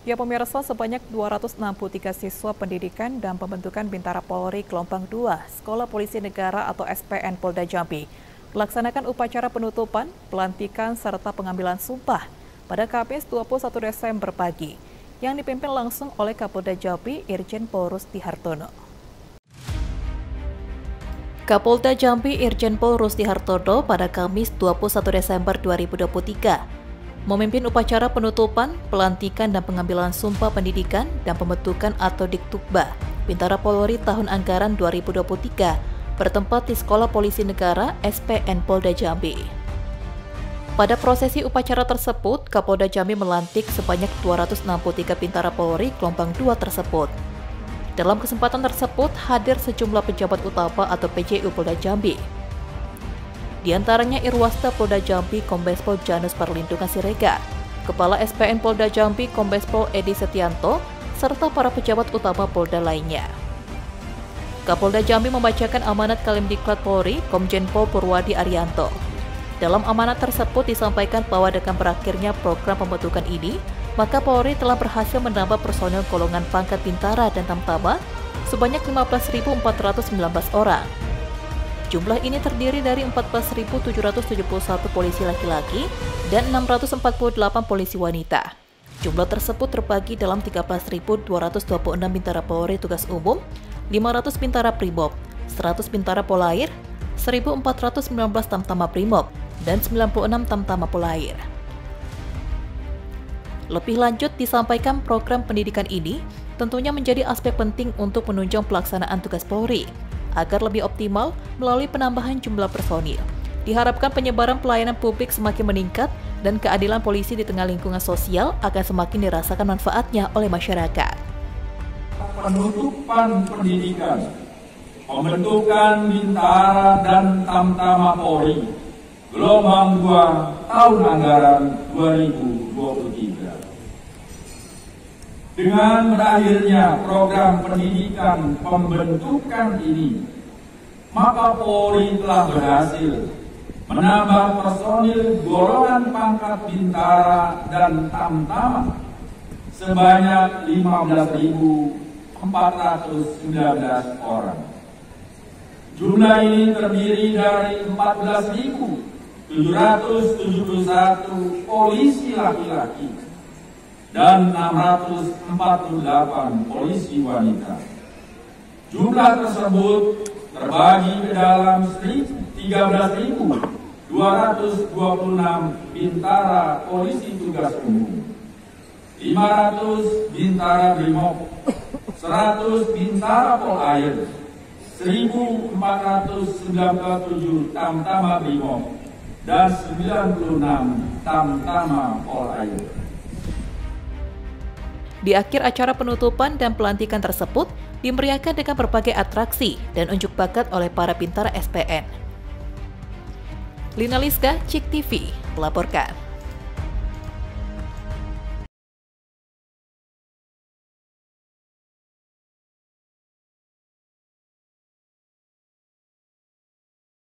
Ya pemirsa, sebanyak 263 siswa pendidikan dan pembentukan Bintara Polri Gelombang 2 Sekolah Polisi Negara atau SPN Polda Jambi melaksanakan upacara penutupan, pelantikan, serta pengambilan sumpah pada Kamis 21 Desember pagi yang dipimpin langsung oleh Kapolda Jambi Irjen Pol Rusti Hartono. Kapolda Jambi Irjen Pol Rusti Hartono pada Kamis 21 Desember 2023 memimpin upacara penutupan, pelantikan dan pengambilan sumpah pendidikan dan pembentukan atau Diktukba Bintara Polri tahun anggaran 2023 bertempat di Sekolah Polisi Negara SPN Polda Jambi. Pada prosesi upacara tersebut, Kapolda Jambi melantik sebanyak 263 Bintara Polri gelombang 2 tersebut. Dalam kesempatan tersebut, hadir sejumlah pejabat utama atau PJU Polda Jambi, di antaranya Irwasta Polda Jambi Kombes Pol Janus Perlindungan Siregar, Kepala SPN Polda Jambi Kombes Pol Edi Setianto, serta para pejabat utama Polda lainnya. Kapolda Jambi membacakan amanat Kalimdiklat Polri Komjen Pol Purwadi Arianto. Dalam amanat tersebut disampaikan bahwa dengan berakhirnya program pembentukan ini, maka Polri telah berhasil menambah personel golongan pangkat bintara dan tamtama sebanyak 15.419 orang Jumlah ini terdiri dari 14.771 polisi laki-laki dan 648 polisi wanita. Jumlah tersebut terbagi dalam 13.226 bintara Polri tugas umum, 500 bintara Primob, 100 bintara Polair, 1.419 tamtama Primob, dan 96 tamtama Polair. Lebih lanjut disampaikan program pendidikan ini tentunya menjadi aspek penting untuk menunjang pelaksanaan tugas Polri agar lebih optimal melalui penambahan jumlah personil. Diharapkan penyebaran pelayanan publik semakin meningkat dan keadilan polisi di tengah lingkungan sosial akan semakin dirasakan manfaatnya oleh masyarakat. Penutupan pendidikan, pembentukan Bintara dan Tamtama Polri, gelombang 2 tahun anggaran 2023. Dengan berakhirnya program pendidikan pembentukan ini, maka Polri telah berhasil menambah personil golongan pangkat bintara dan tamtama sebanyak 15.419 orang. Jumlah ini terdiri dari 14.771 polisi laki-laki dan 648 polisi wanita. Jumlah tersebut terbagi ke dalam 13.226 bintara polisi tugas umum, 500 bintara brimob, 100 bintara polair, 1.497 tamtama brimob, dan 96 tamtama polair. Di akhir acara penutupan dan pelantikan tersebut, dimeriahkan dengan berbagai atraksi dan unjuk bakat oleh para pintar SPN. Lina Liska, Cik TV, melaporkan.